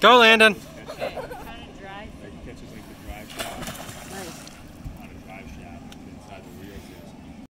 Go, Landon.